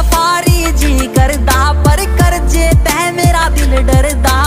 Safari जी करदा पर कर तह मेरा दिल डरदा।